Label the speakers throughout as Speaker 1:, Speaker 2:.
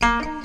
Speaker 1: Thank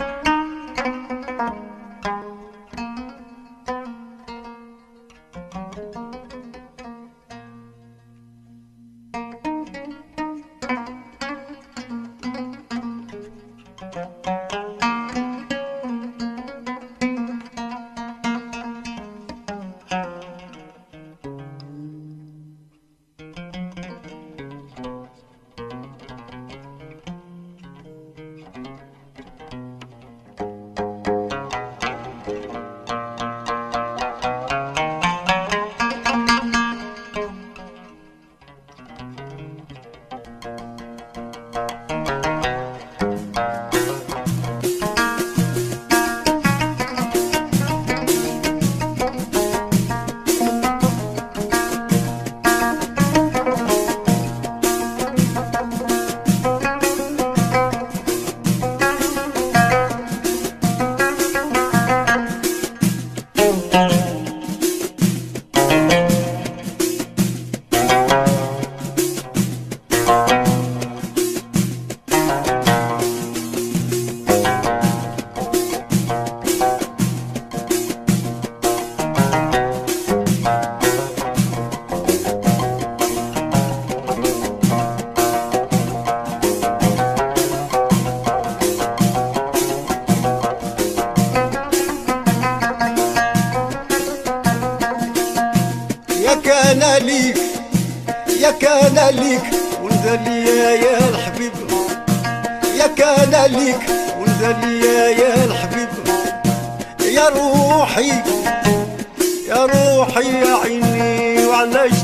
Speaker 1: يا كان ليك يا كان ليك وانت ليا يا الحبيب. يا
Speaker 2: كان ليك وانت ليا يا الحبيب. يا روحي يا روحي يا عيني وعلاش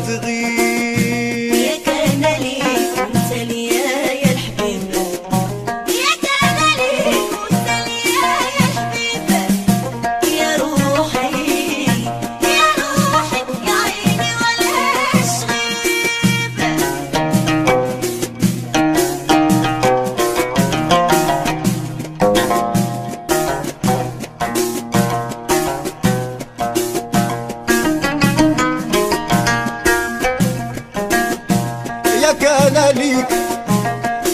Speaker 1: يا كان ليك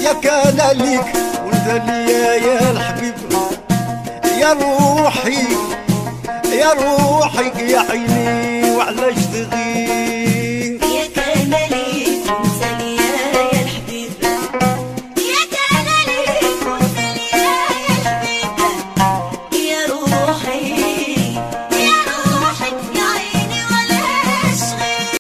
Speaker 1: يا كان ليك وانت ليا يا الحبيب. يا روحي يا روحي يا عيني وعلاش تغيب